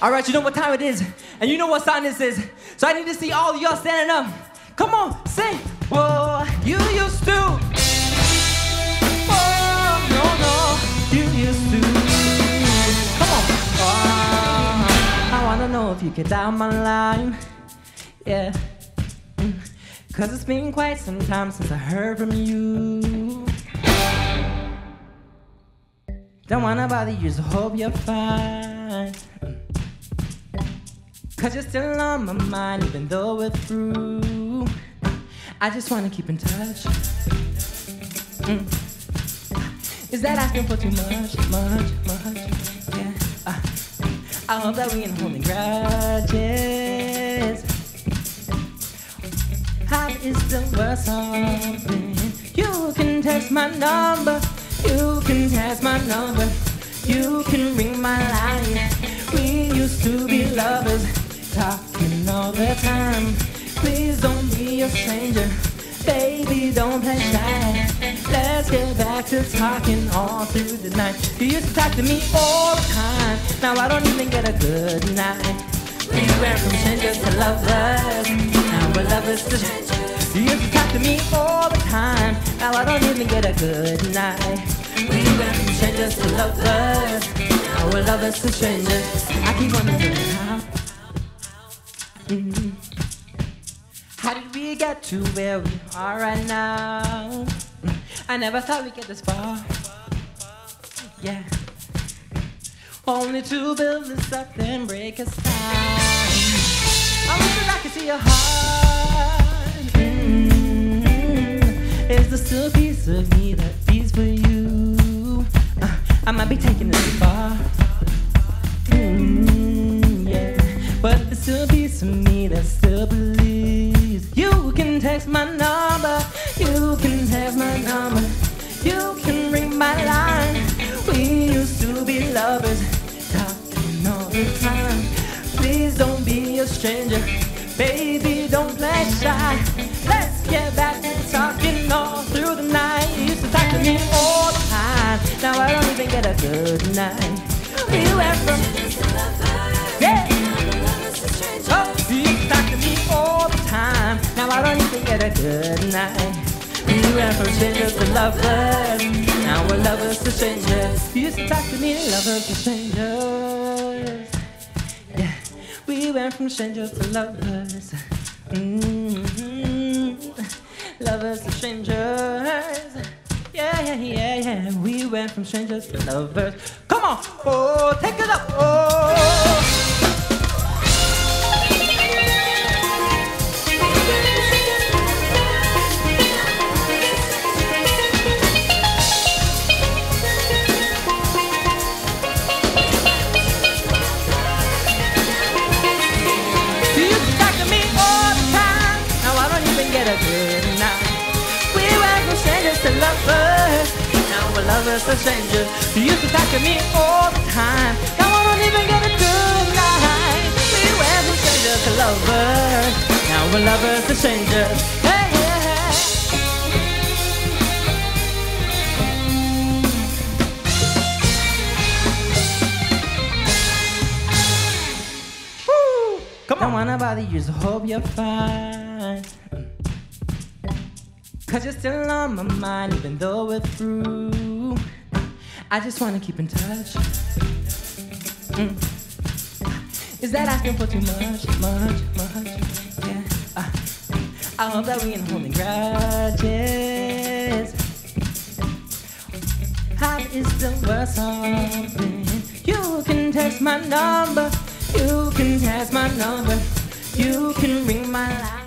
All right, you know what time it is, and you know what sign this is. So I need to see all y'all standing up. Come on, sing. Whoa, you used to. Oh, no, no, you used to. Come on. Oh, I wanna know if you get down my line. Yeah. Mm. Cause it's been quite some time since I heard from you. Don't wanna bother you, so hope you're fine. Cause you're still on my mind, even though we're through. I just wanna keep in touch. Mm. Is that asking for too much, much, much? Yeah. Uh, I hope that we ain't holding grudges. How is the world something? You can text my number. You can text my number. You can ring my line. We used to be lovers talking all the time. Please don't be a stranger. Baby, don't play shy. Let's get back to talking all through the night. You used to talk to me all the time. Now I don't even get a good night. We went from strangers to lovers. Now we're lovers to strangers. You used to talk to me all the time. Now I don't even get a good night. We went from strangers to lovers. Now we're lovers to strangers. I keep wondering how. Mm. How did we get to where we are right now? I never thought we'd get this far. Yeah. Only to build this up then break us down. I wish that I could see your heart. Mm. Is there still a piece of me that beats for you? Text my number. You can text my number. You can ring my line. We used to be lovers, talking all the time. Please don't be a stranger. Baby, don't play shy. Let's get back to talking all through the night. You used to talk to me all the time. Now I don't even get a good night. We went from don't even get a good night. We went from strangers to lovers. Now we're lovers to strangers. You used to talk to me, lovers to strangers. Yeah, we went from strangers to lovers. mm Lovers to strangers. Yeah, yeah, yeah, yeah. We went from strangers to lovers. Come on, oh, take it up, don't even get a good night. We went from strangers to lovers. Now we're lovers to strangers. You used to talk to me all the time. Now I don't even get a good night. We went from strangers to lovers. Now we're lovers to strangers. Hey, hey, hey. Woo! Come on. Don't wanna bother you, so hope you're fine. Cause you're still on my mind, even though we're through. I just wanna keep in touch. Mm. Is that asking for too much, much, much? Yeah. Uh, I hope that we ain't holding grudges. How is the world something? You can text my number. You can text my number. You can ring my line.